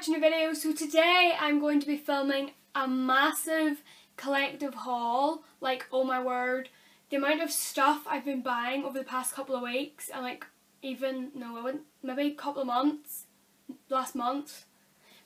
back to new video. So today I'm going to be filming a massive collective haul. Like, oh my word, the amount of stuff I've been buying over the past couple of weeks and like even, no I wouldn't, maybe a couple of months, last month.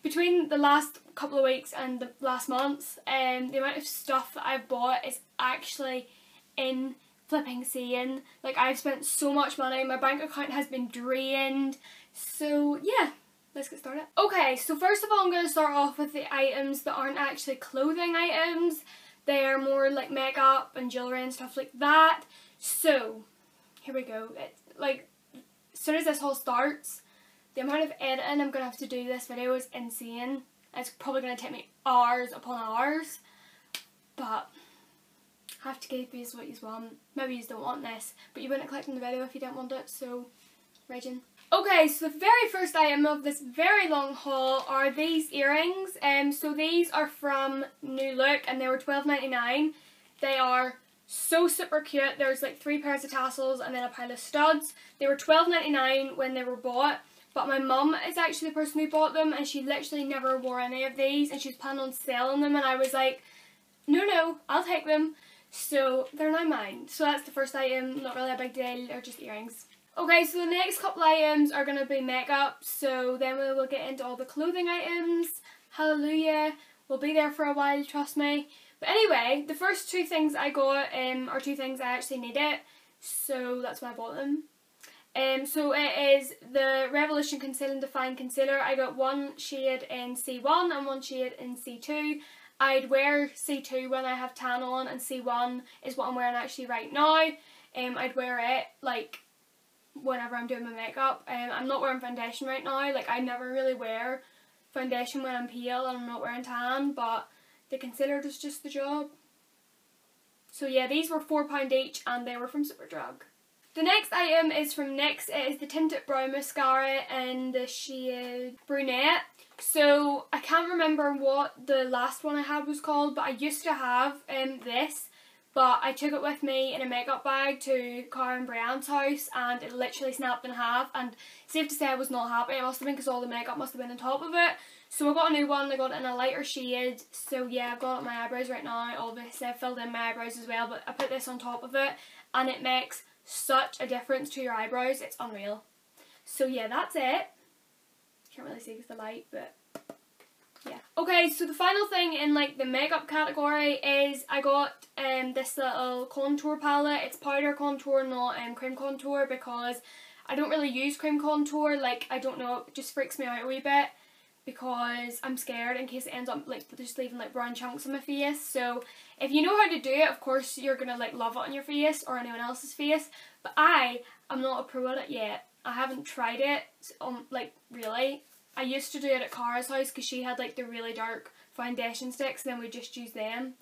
Between the last couple of weeks and the last month, um, the amount of stuff that I've bought is actually in flipping seeing. Like I've spent so much money, my bank account has been drained. So yeah, let's get started. Okay, so first of all I'm going to start off with the items that aren't actually clothing items. They are more like makeup and jewellery and stuff like that. So, here we go. It, like, as soon as this haul starts, the amount of editing I'm going to have to do this video is insane. It's probably going to take me hours upon hours. But, I have to give you what you want. Maybe you don't want this, but you wouldn't click on the video if you didn't want it, so, Raging. Okay, so the very first item of this very long haul are these earrings. Um, so these are from New Look and they were twelve ninety nine. They are so super cute. There's like three pairs of tassels and then a pile of studs. They were twelve ninety nine when they were bought. But my mum is actually the person who bought them and she literally never wore any of these and she was planning on selling them and I was like, no, no, I'll take them. So they're now mine. So that's the first item, not really a big deal, they're just earrings. Okay, so the next couple items are going to be makeup, so then we will get into all the clothing items. Hallelujah. We'll be there for a while, trust me. But anyway, the first two things I got um, are two things I actually needed, so that's why I bought them. Um, so it is the Revolution Conceal and Define Concealer. I got one shade in C1 and one shade in C2. I'd wear C2 when I have tan on and C1 is what I'm wearing actually right now. Um, I'd wear it like whenever I'm doing my makeup. Um, I'm not wearing foundation right now. Like I never really wear foundation when I'm pale and I'm not wearing tan, but the concealer does just the job. So yeah, these were £4 each and they were from Superdrug. The next item is from NYX. It is the Tinted Brow Mascara in the shade Brunette. So I can't remember what the last one I had was called, but I used to have um, this but I took it with me in a makeup bag to Cara Brown's house and it literally snapped in half and safe to say I was not happy. It must have been because all the makeup must have been on top of it. So I got a new one, I got it in a lighter shade. So yeah, I've got my eyebrows right now. Obviously I've filled in my eyebrows as well but I put this on top of it and it makes such a difference to your eyebrows. It's unreal. So yeah, that's it. Can't really see with the light but yeah. Okay, so the final thing in like the makeup category is I got um this little contour palette. It's powder contour, not um cream contour because I don't really use cream contour. Like I don't know, it just freaks me out a wee bit because I'm scared in case it ends up like just leaving like brown chunks on my face. So if you know how to do it, of course you're gonna like love it on your face or anyone else's face. But I am not a pro at it yet. I haven't tried it um like really. I used to do it at Cara's house because she had like the really dark foundation sticks and then we just use them.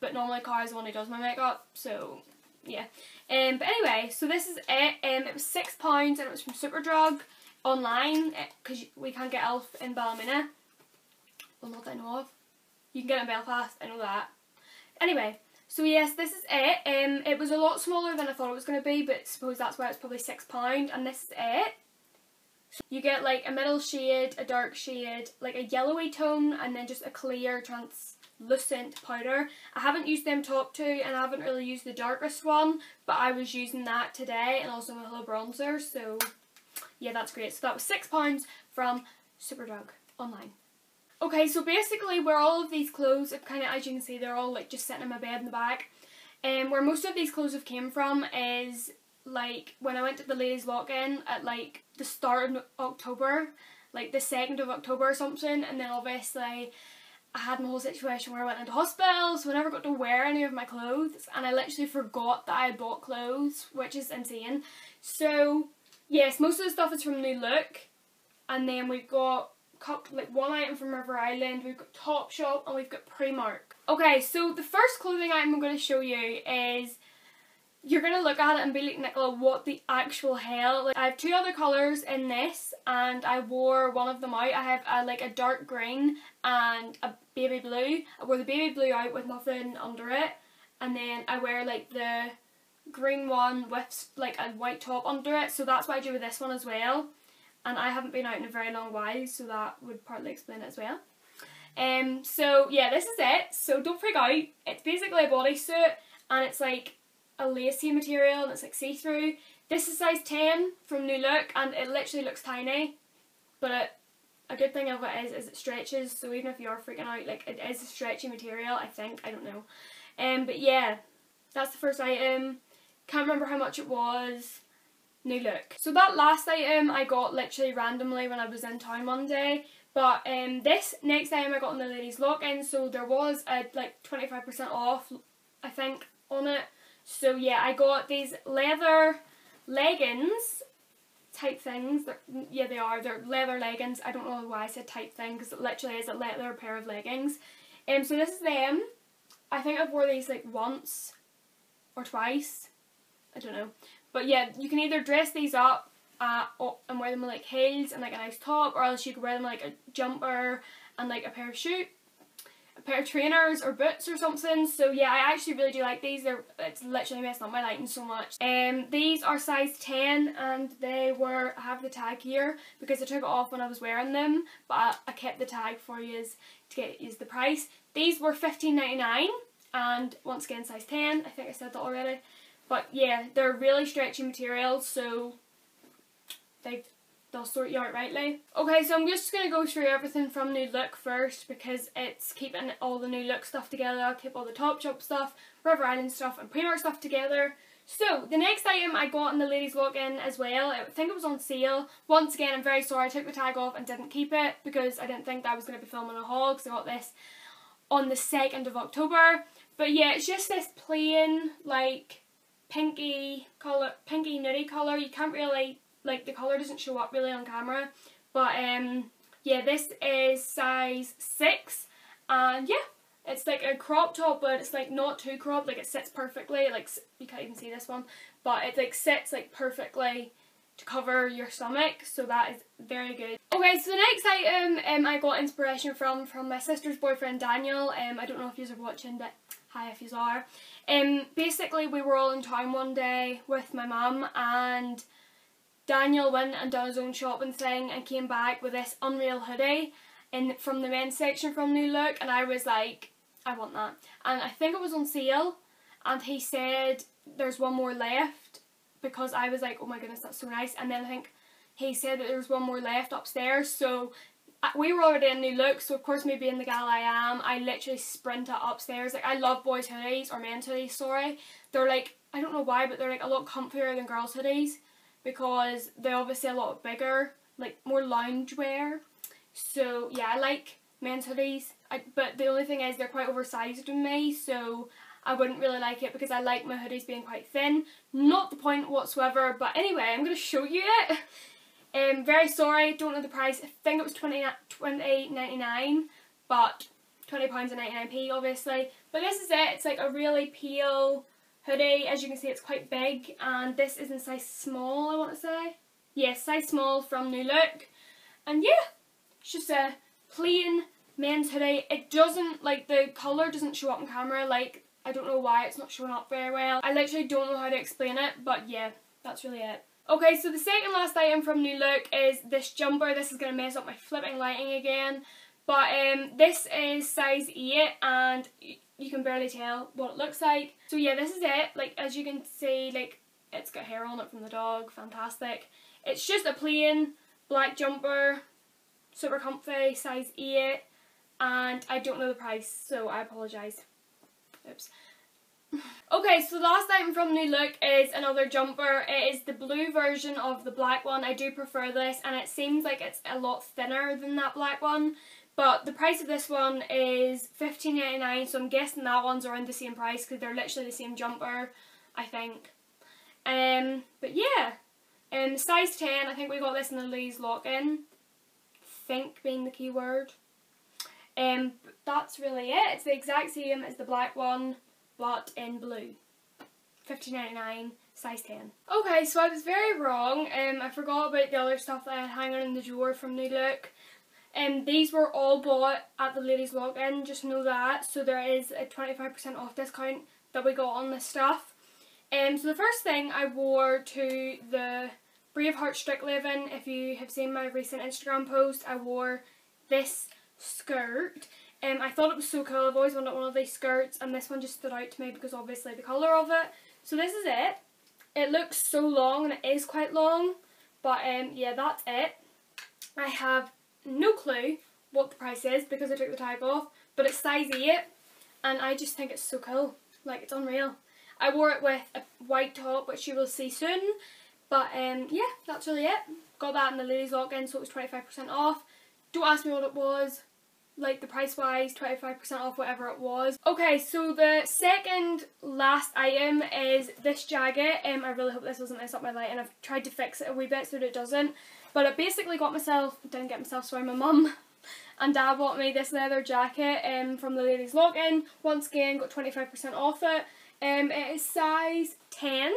But normally Cara's the one who does my makeup, so yeah. Um, but anyway, so this is it. Um, it was £6 and it was from Superdrug online because we can't get Elf in Ballymena. Well, not that I know of. You can get it in Belfast, I know that. Anyway, so yes, this is it. Um, it was a lot smaller than I thought it was going to be, but suppose that's why it's probably £6 and this is it. You get like a middle shade, a dark shade, like a yellowy tone, and then just a clear translucent powder. I haven't used them top two, and I haven't really used the darkest one, but I was using that today, and also my little bronzer, so yeah, that's great. So that was £6 from Superdrug online. Okay, so basically where all of these clothes, have kind of as you can see, they're all like just sitting in my bed in the back. And um, where most of these clothes have came from is like when I went to the ladies walk-in at like the start of October, like the 2nd of October or something, and then obviously I had my whole situation where I went into hospital, so I never got to wear any of my clothes, and I literally forgot that I bought clothes, which is insane. So, yes, most of the stuff is from New Look, and then we've got like one item from River Island, we've got Topshop, and we've got Primark. Okay, so the first clothing item I'm going to show you is you're gonna look at it and be like, Nicola, what the actual hell? Like, I have two other colours in this, and I wore one of them out. I have a, like a dark green and a baby blue. I wore the baby blue out with nothing under it, and then I wear like the green one with like a white top under it. So that's what I do with this one as well. and I haven't been out in a very long while, so that would partly explain it as well. Um, so yeah, this is it. So don't freak out. It's basically a bodysuit, and it's like a lacy material, that's like see-through. This is size 10 from New Look, and it literally looks tiny, but it, a good thing of it is, is it stretches, so even if you're freaking out, like, it is a stretchy material, I think, I don't know. Um, but yeah, that's the first item. Can't remember how much it was. New Look. So that last item I got literally randomly when I was in town one day. But um, this next item I got on the ladies lock-in, so there was a like 25% off, I think, on it. So yeah, I got these leather leggings type things. They're, yeah, they are. They're leather leggings. I don't know why I said type thing because it literally is a leather pair of leggings. Um, so this is them. I think I've wore these like once or twice. I don't know. But yeah, you can either dress these up uh, and wear them with like heels and like a nice top or else you could wear them like a jumper and like a pair of shoes pair of trainers or boots or something. So yeah, I actually really do like these. They're it's literally messing up my lighting so much. Um, these are size 10 and they were I have the tag here because I took it off when I was wearing them, but I, I kept the tag for you to get use the price. These were 15.99 and once again size 10. I think I said that already. But yeah, they're really stretchy materials, so they've they'll sort you out rightly. Okay, so I'm just going to go through everything from New Look first because it's keeping all the New Look stuff together. I'll keep all the Topshop stuff, River Island stuff and Primark stuff together. So, the next item I got in the ladies walk-in as well, I think it was on sale. Once again, I'm very sorry I took the tag off and didn't keep it because I didn't think that I was going to be filming a haul because I got this on the 2nd of October. But yeah, it's just this plain, like, pinky colour, pinky nudie colour. You can't really like the colour doesn't show up really on camera. But um, yeah, this is size 6 and yeah, it's like a crop top but it's like not too cropped, like it sits perfectly, like you can't even see this one, but it like sits like perfectly to cover your stomach, so that is very good. Okay, so the next item um, I got inspiration from from my sister's boyfriend Daniel. Um, I don't know if you are watching, but hi if you are. Um, basically, we were all in town one day with my mum, and Daniel went and done his own shopping thing and came back with this Unreal hoodie in from the men's section from New Look and I was like, I want that. And I think it was on sale and he said there's one more left because I was like, oh my goodness, that's so nice. And then I think he said that there was one more left upstairs. So uh, we were already in New Look, so of course me being the gal I am, I literally sprinted upstairs. Like I love boys hoodies or men's hoodies, sorry. They're like, I don't know why, but they're like a lot comfier than girls hoodies because they're obviously a lot bigger, like more loungewear. So yeah, I like men's hoodies, I, but the only thing is they're quite oversized on me, so I wouldn't really like it because I like my hoodies being quite thin. Not the point whatsoever, but anyway, I'm going to show you it. Um, very sorry, don't know the price. I think it was 20 $28.99, but £20 and 99p obviously. But this is it, it's like a really pale hoodie. As you can see, it's quite big, and this is in size small, I want to say. Yes, yeah, size small from New Look. And yeah, it's just a plain men's hoodie. It doesn't, like, the colour doesn't show up on camera. Like, I don't know why it's not showing up very well. I literally don't know how to explain it, but yeah, that's really it. Okay, so the second last item from New Look is this jumper. This is going to mess up my flipping lighting again. But um, this is size 8 and you can barely tell what it looks like. So yeah, this is it. Like, as you can see, like, it's got hair on it from the dog. Fantastic. It's just a plain black jumper. Super comfy, size 8. And I don't know the price, so I apologise. Oops. okay, so the last item from New Look is another jumper. It is the blue version of the black one. I do prefer this, and it seems like it's a lot thinner than that black one. But the price of this one is fifteen ninety nine, so I'm guessing that one's around the same price because they're literally the same jumper, I think. Um, but yeah, um, size 10, I think we got this in the Lee's lock-in. Think being the key word. Um, that's really it. It's the exact same as the black one, but in blue. Fifteen ninety nine, size 10. Okay, so I was very wrong. Um, I forgot about the other stuff that I had hanging in the drawer from New Look. Um, these were all bought at the ladies lock-in, just know that. So there is a 25% off discount that we got on this stuff. Um, so the first thing I wore to the Braveheart Strict Living, if you have seen my recent Instagram post, I wore this skirt. Um, I thought it was so cool, I've always wanted one of these skirts and this one just stood out to me because obviously the colour of it. So this is it. It looks so long and it is quite long, but um, yeah, that's it. I have no clue what the price is because I took the tag off, but it's size 8 and I just think it's so cool. Like, it's unreal. I wore it with a white top, which you will see soon, but um, yeah, that's really it. Got that in the ladies lock-in, so it was 25% off. Don't ask me what it was like the price wise 25% off whatever it was okay so the second last item is this jacket um i really hope this doesn't mess up my light and i've tried to fix it a wee bit so that it doesn't but i basically got myself didn't get myself sorry my mum and dad bought me this leather jacket um from the ladies lock-in once again got 25% off it um it is size 10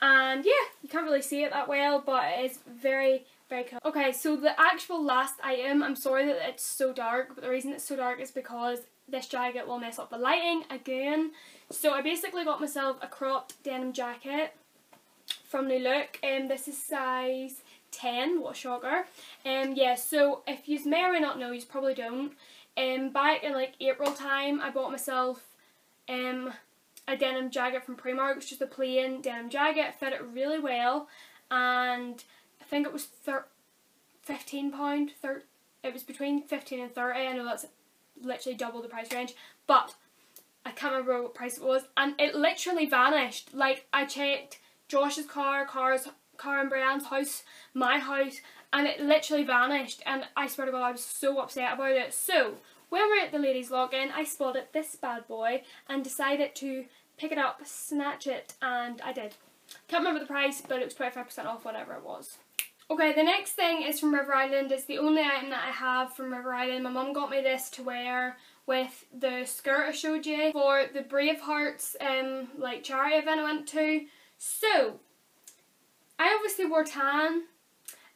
and yeah you can't really see it that well but it is very very cool. Okay, so the actual last item, I'm sorry that it's so dark, but the reason it's so dark is because this jacket will mess up the lighting again. So I basically got myself a cropped denim jacket from New Look, and um, this is size 10, what a shocker. Um, yeah, so if you may or may not know, you probably don't, um, back in like April time, I bought myself um, a denim jacket from Primark, it's just a plain denim jacket, it fit it really well, and I think it was thir- fifteen pound. Thir- it was between fifteen and thirty. I know that's literally double the price range, but I can't remember what price it was, and it literally vanished. Like I checked Josh's car, cars, car and Brian's house, my house, and it literally vanished. And I swear to God, I was so upset about it. So when we are at the ladies' login, I spotted this bad boy and decided to pick it up, snatch it, and I did. Can't remember the price, but it was 25% off whatever it was. Okay, the next thing is from River Island. It's the only item that I have from River Island. My mum got me this to wear with the skirt I showed you for the Bravehearts um, like charity event I went to. So, I obviously wore tan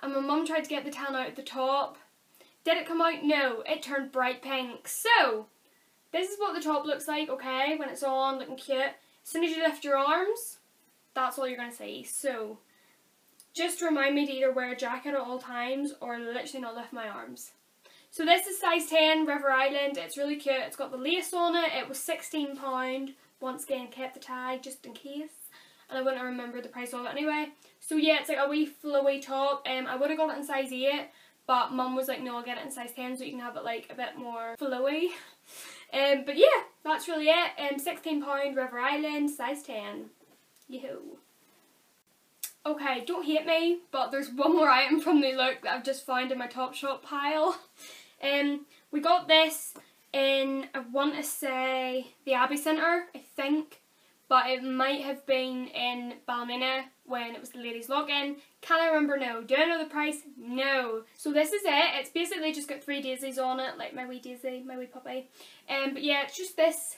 and my mum tried to get the tan out at the top. Did it come out? No, it turned bright pink. So, this is what the top looks like, okay, when it's on, looking cute. As soon as you lift your arms, that's all you're going to see. So, just remind me to either wear a jacket at all times or literally not lift my arms. So this is size 10, River Island. It's really cute. It's got the lace on it. It was £16. Once again, kept the tag just in case. And I wouldn't remember the price of it anyway. So yeah, it's like a wee flowy top. Um, I would have got it in size 8. But mum was like, no, I'll get it in size 10 so you can have it like a bit more flowy. Um, but yeah, that's really it. Um, £16 River Island, size 10. Yoo-hoo. Okay, don't hate me, but there's one more item from the Look that I've just found in my Topshop pile. Um, we got this in, I want to say, the Abbey Centre, I think, but it might have been in Ballymena when it was the ladies lock-in. Can I remember? No. Do I know the price? No. So this is it. It's basically just got three daisies on it, like my wee daisy, my wee puppy. Um, but yeah, it's just this,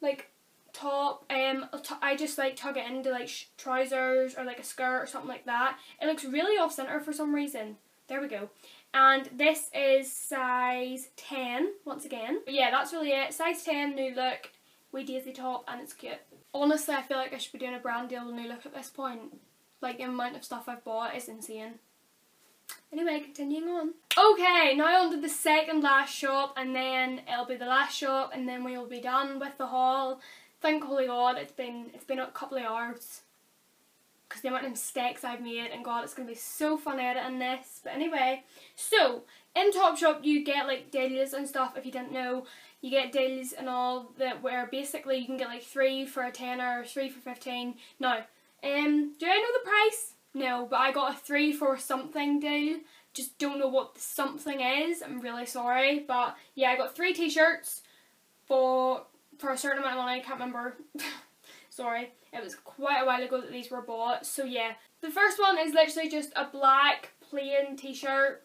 like, top. Um, I just like tug it into like trousers or like a skirt or something like that. It looks really off center for some reason. There we go. And this is size 10, once again. But yeah, that's really it. Size 10, new look, wee daisy top, and it's cute. Honestly, I feel like I should be doing a brand deal New Look at this point. Like, the amount of stuff I've bought is insane. Anyway, continuing on. Okay, now on to the second last shop, and then it'll be the last shop, and then we'll be done with the haul thank holy God it's been it's been a couple of hours because the amount of mistakes I've made and God it's going to be so fun editing this but anyway so in Topshop you get like dailies and stuff if you didn't know you get deals and all that where basically you can get like three for a tenner or three for 15 now um do I know the price no but I got a three for something deal just don't know what the something is I'm really sorry but yeah I got three t-shirts for for a certain amount of money, I can't remember. Sorry, it was quite a while ago that these were bought. So yeah, the first one is literally just a black plain t-shirt.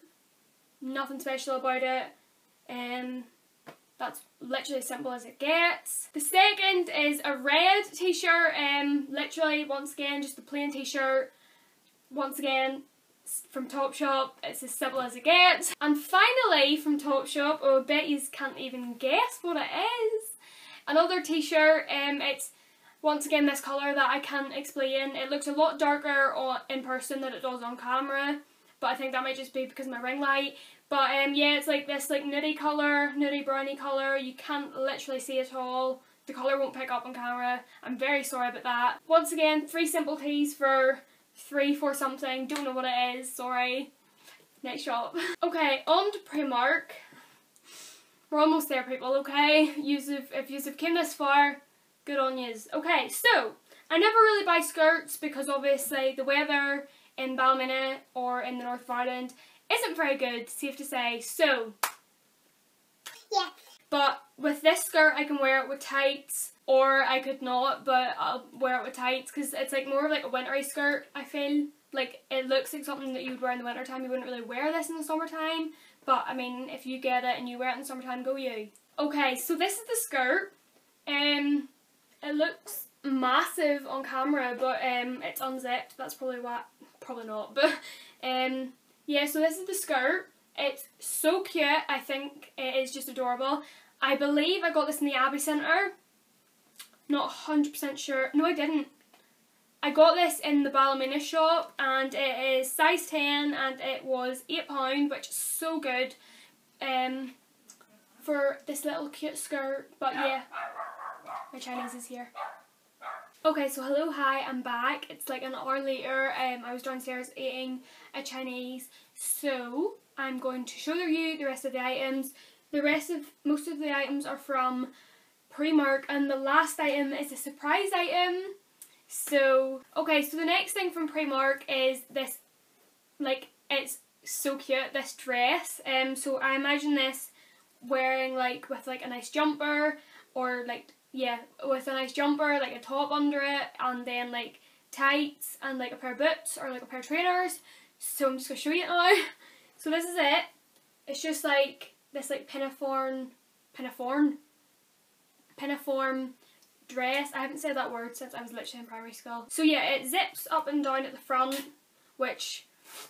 Nothing special about it. Um, that's literally as simple as it gets. The second is a red t-shirt. Um, literally, once again, just a plain t-shirt. Once again, from Topshop, it's as simple as it gets. And finally, from Topshop, oh, I bet you can't even guess what it is another t-shirt. Um, it's once again this colour that I can't explain. It looks a lot darker on, in person than it does on camera, but I think that might just be because my ring light. But um, yeah, it's like this like nudie colour, nudie brownie colour. You can't literally see it all. The colour won't pick up on camera. I'm very sorry about that. Once again, three simple teas for three for something. Don't know what it is, sorry. Next shop. okay, on to Primark. We're almost there, people, okay? Yusuf, if Yusuf came this far, good on yous. Okay, so, I never really buy skirts because obviously the weather in Ballymena or in the north of Ireland isn't very good, safe to say. So, Yeah. but with this skirt, I can wear it with tights, or I could not, but I'll wear it with tights because it's like more of like a wintry skirt. I feel like it looks like something that you would wear in the winter time. You wouldn't really wear this in the summertime, but I mean, if you get it and you wear it in the summertime, go you. Okay, so this is the skirt. Um, it looks massive on camera, but um, it's unzipped. That's probably what. Probably not, but um, yeah. So this is the skirt. It's so cute. I think it is just adorable. I believe I got this in the Abbey Centre. Not 100% sure. No, I didn't. I got this in the Ballymena shop and it is size 10 and it was £8 which is so good um, for this little cute skirt. But yeah, my Chinese is here. Okay, so hello, hi, I'm back. It's like an hour later. Um, I was downstairs eating a Chinese, so I'm going to show you the rest of the items. The rest of most of the items are from Primark, and the last item is a surprise item. So okay, so the next thing from Primark is this, like it's so cute. This dress. Um, so I imagine this wearing like with like a nice jumper or like yeah, with a nice jumper, like a top under it, and then like tights and like a pair of boots or like a pair of trainers. So I'm just gonna show you it now. So this is it. It's just like this like pinafore, pinafore, pinafore dress. I haven't said that word since I was literally in primary school. So yeah, it zips up and down at the front, which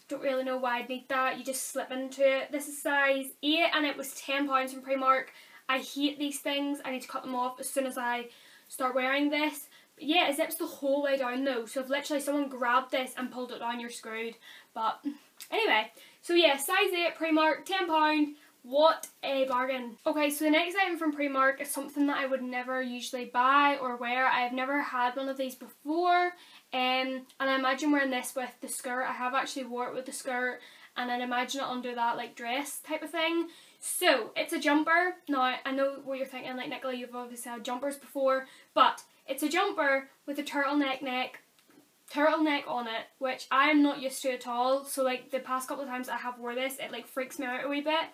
don't really know why I'd need that. You just slip into it. This is size 8 and it was £10 from Primark. I hate these things. I need to cut them off as soon as I start wearing this. Yeah, it zips the whole way down though. So if literally someone grabbed this and pulled it down, you're screwed. But anyway, so yeah, size 8, Primark, £10. What a bargain. Okay, so the next item from Primark is something that I would never usually buy or wear. I've never had one of these before. Um, and I imagine wearing this with the skirt. I have actually wore it with the skirt and I'd imagine it under that like dress type of thing. So, it's a jumper. Now, I know what you're thinking, like Nicola, you've obviously had jumpers before, but it's a jumper with a turtleneck neck, turtleneck on it, which I am not used to at all. So, like, the past couple of times I have wore this, it like freaks me out a wee bit.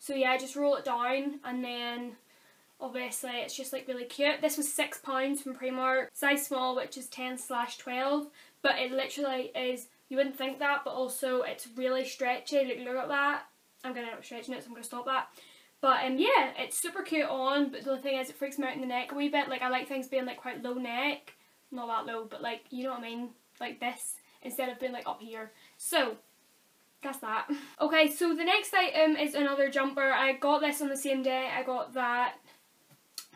So yeah, I just roll it down and then obviously it's just like really cute. This was £6 from Primark, size small which is 10 slash 12 but it literally is, you wouldn't think that but also it's really stretchy, look, look at that. I'm going to end up stretching it so I'm going to stop that. But um, yeah, it's super cute on but the thing is it freaks me out in the neck a wee bit. Like I like things being like quite low neck, not that low but like you know what I mean, like this instead of being like up here. So that's that. Okay, so the next item is another jumper. I got this on the same day. I got that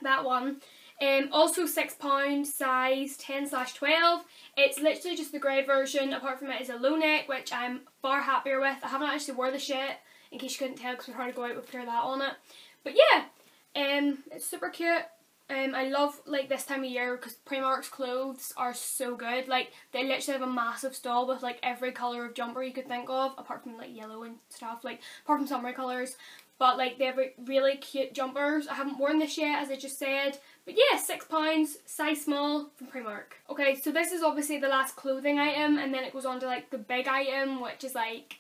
that one. Um, also £6, size 10 slash 12. It's literally just the grey version. Apart from it is a low neck, which I'm far happier with. I haven't actually wore this yet, in case you couldn't tell, because we're hard to go out with pure that on it. But yeah, um, it's super cute. Um, I love like this time of year because Primark's clothes are so good. Like they literally have a massive stall with like every colour of jumper you could think of, apart from like yellow and stuff. Like apart from summer colours, but like they have really cute jumpers. I haven't worn this yet, as I just said. But yeah, six pounds, size small from Primark. Okay, so this is obviously the last clothing item, and then it goes on to like the big item, which is like,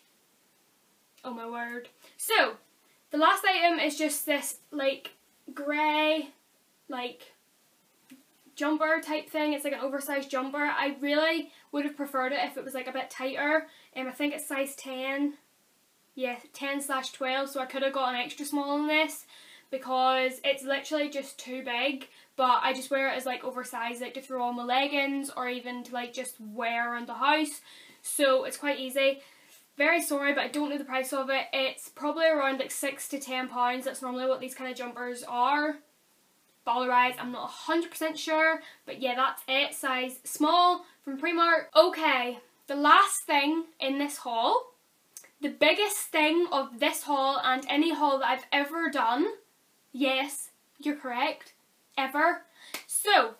oh my word. So the last item is just this like grey like jumper type thing. It's like an oversized jumper. I really would have preferred it if it was like a bit tighter. Um, I think it's size 10. Yeah, 10 slash 12. So I could have got an extra small in this because it's literally just too big. But I just wear it as like oversized, like to throw on my leggings or even to like just wear around the house. So it's quite easy. Very sorry, but I don't know the price of it. It's probably around like six to ten pounds. That's normally what these kind of jumpers are. Ballerize, I'm not 100% sure, but yeah, that's it, size small from Primark. Okay, the last thing in this haul, the biggest thing of this haul and any haul that I've ever done, yes, you're correct, ever. So,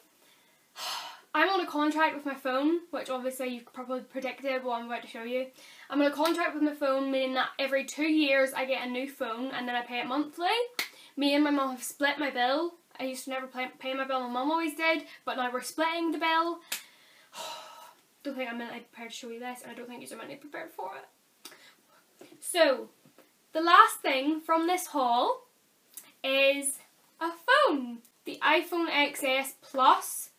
I'm on a contract with my phone, which obviously you've probably predicted what I'm about to show you. I'm on a contract with my phone, meaning that every two years I get a new phone and then I pay it monthly. Me and my mum have split my bill. I used to never pay, pay my bill, my mum always did, but now we're splitting the bill. don't think I'm mentally prepared to show you this, and I don't think you're mentally prepared for it. So, the last thing from this haul is a phone. The iPhone XS Plus.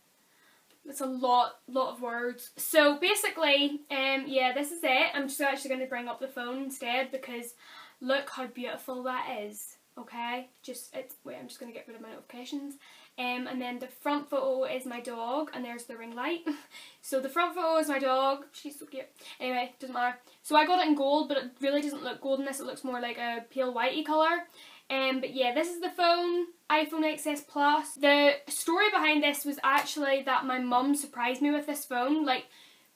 It's a lot, lot of words. So basically, um, yeah, this is it. I'm just actually going to bring up the phone instead because look how beautiful that is. Okay, just it's wait. I'm just going to get rid of my notifications. Um, and then the front photo is my dog, and there's the ring light. so the front photo is my dog. She's so cute. Anyway, doesn't matter. So I got it in gold, but it really doesn't look gold in this. It looks more like a pale whitey colour. Um, but yeah, this is the phone, iPhone XS Plus. The story behind this was actually that my mum surprised me with this phone. Like,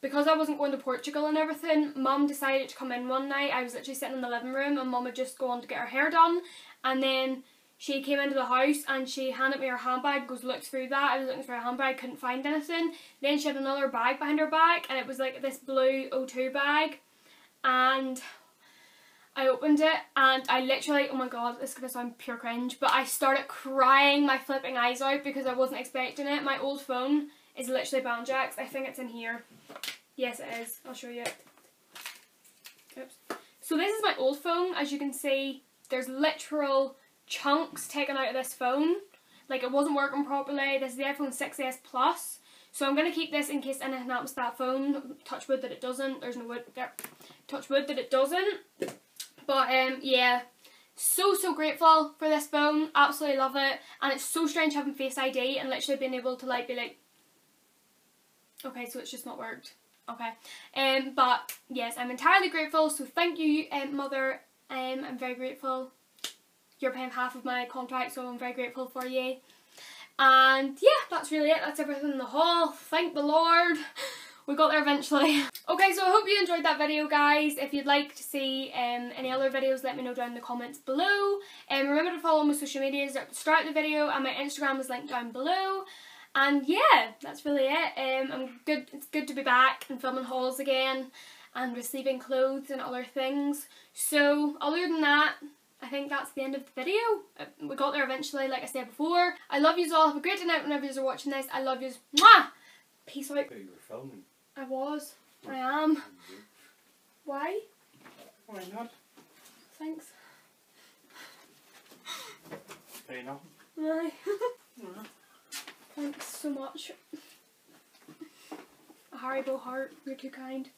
because I wasn't going to Portugal and everything, mum decided to come in one night. I was literally sitting in the living room and mum had just gone to get her hair done. And then she came into the house and she handed me her handbag, goes look through that. I was looking for a handbag, couldn't find anything. Then she had another bag behind her back and it was like this blue O2 bag. And I opened it and I literally, oh my god, this is going to sound pure cringe, but I started crying my flipping eyes out because I wasn't expecting it. My old phone is literally Bandjax. I think it's in here. Yes, it is. I'll show you. Oops. So this is my old phone. As you can see, there's literal chunks taken out of this phone. Like it wasn't working properly. This is the iPhone 6s Plus. So I'm going to keep this in case anything happens to that phone. Touch wood that it doesn't. There's no wood there. Touch wood that it doesn't. But um, yeah, so so grateful for this phone. Absolutely love it. And it's so strange having Face ID and literally being able to like be like, okay, so it's just not worked. Okay. Um, but yes, I'm entirely grateful. So thank you, um, mother. Um, I'm very grateful you're paying half of my contract, so I'm very grateful for you. And yeah, that's really it. That's everything in the haul. Thank the Lord. We got there eventually. okay, so I hope you enjoyed that video, guys. If you'd like to see um, any other videos, let me know down in the comments below. And um, remember to follow my social medias at the start of the video, and my Instagram is linked down below. And yeah, that's really it. Um, I'm good. It's good to be back and filming hauls again and receiving clothes and other things. So other than that, I think that's the end of the video. Uh, we got there eventually, like I said before. I love you all. Have a great night whenever you're watching this. I love you. Mwah! Peace out. You were filming. I was. I am. Why? Why not? Thanks. Pay nothing. Why? Thanks so much. A Haribo heart, you're too kind.